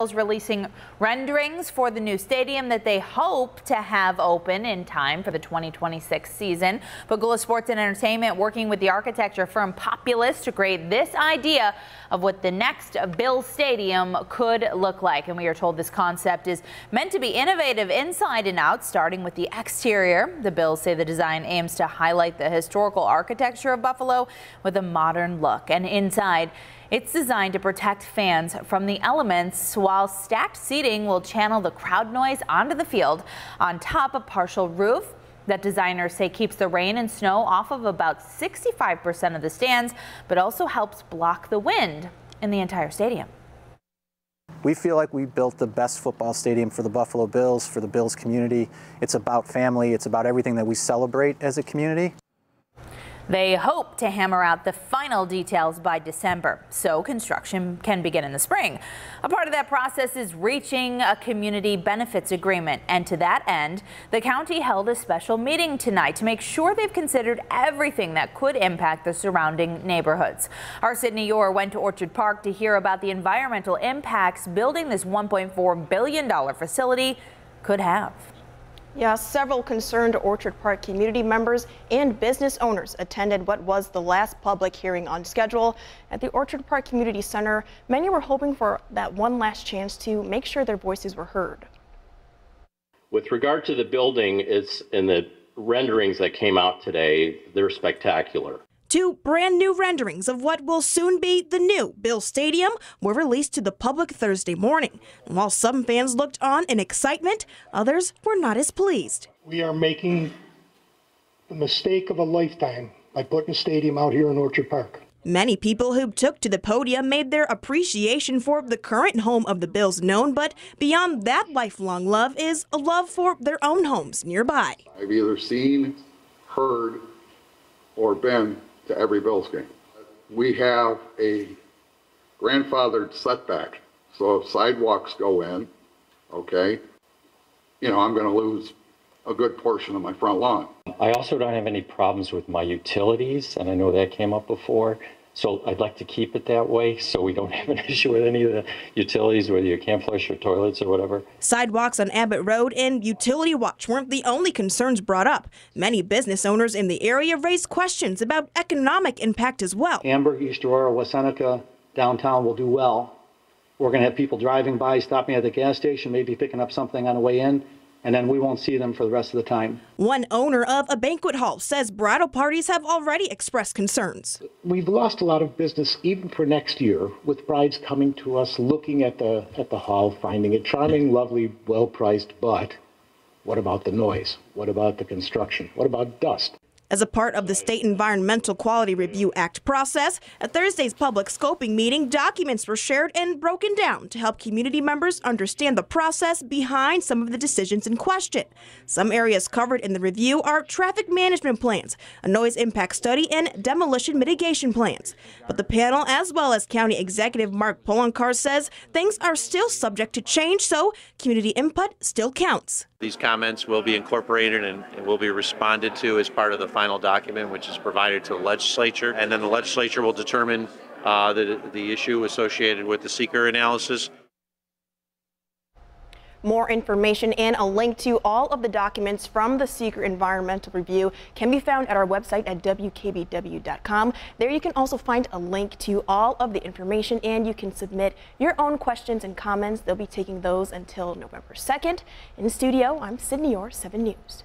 releasing renderings for the new stadium that they hope to have open in time for the 2026 season. Pegula Sports and Entertainment working with the architecture firm Populous to create this idea of what the next Bill Stadium could look like. And we are told this concept is meant to be innovative inside and out, starting with the exterior. The Bills say the design aims to highlight the historical architecture of Buffalo with a modern look. And inside, it's designed to protect fans from the elements while stacked seating will channel the crowd noise onto the field on top of partial roof that designers say keeps the rain and snow off of about 65% of the stands, but also helps block the wind in the entire stadium. We feel like we built the best football stadium for the Buffalo Bills, for the Bills community. It's about family. It's about everything that we celebrate as a community. They hope to hammer out the final details by December, so construction can begin in the spring. A part of that process is reaching a community benefits agreement, and to that end, the county held a special meeting tonight to make sure they've considered everything that could impact the surrounding neighborhoods. Our Sydney Orr went to Orchard Park to hear about the environmental impacts building this $1.4 billion facility could have. Yeah, several concerned Orchard Park community members and business owners attended what was the last public hearing on schedule at the Orchard Park Community Center. Many were hoping for that one last chance to make sure their voices were heard. With regard to the building, it's in the renderings that came out today, they're spectacular. Two brand new renderings of what will soon be the new Bill Stadium were released to the public Thursday morning. And while some fans looked on in excitement, others were not as pleased. We are making the mistake of a lifetime by putting a stadium out here in Orchard Park. Many people who took to the podium made their appreciation for the current home of the Bills known, but beyond that lifelong love is a love for their own homes nearby. I've either seen, heard, or been to every Bills game. We have a grandfathered setback, so if sidewalks go in, okay, you know, I'm going to lose a good portion of my front lawn. I also don't have any problems with my utilities, and I know that came up before. So I'd like to keep it that way so we don't have an issue with any of the utilities, whether you can't flush your toilets or whatever. Sidewalks on Abbott Road and utility watch weren't the only concerns brought up. Many business owners in the area raised questions about economic impact as well. Amber, East Aurora, West Seneca, downtown will do well. We're going to have people driving by, stopping at the gas station, maybe picking up something on the way in and then we won't see them for the rest of the time. One owner of a banquet hall says bridal parties have already expressed concerns. We've lost a lot of business even for next year with brides coming to us looking at the at the hall, finding it charming, lovely, well priced, but what about the noise? What about the construction? What about dust? As a part of the State Environmental Quality Review Act process, at Thursday's public scoping meeting, documents were shared and broken down to help community members understand the process behind some of the decisions in question. Some areas covered in the review are traffic management plans, a noise impact study, and demolition mitigation plans. But the panel, as well as County Executive Mark Poloncarz, says things are still subject to change, so community input still counts. These comments will be incorporated and, will be responded to as part of the final document, which is provided to the legislature. And then the legislature will determine uh, the, the issue associated with the SEQR analysis. More information and a link to all of the documents from the SEQR Environmental Review can be found at our website at WKBW.com. There you can also find a link to all of the information and you can submit your own questions and comments. They'll be taking those until November 2nd. In studio, I'm Sydney Orr, 7 News.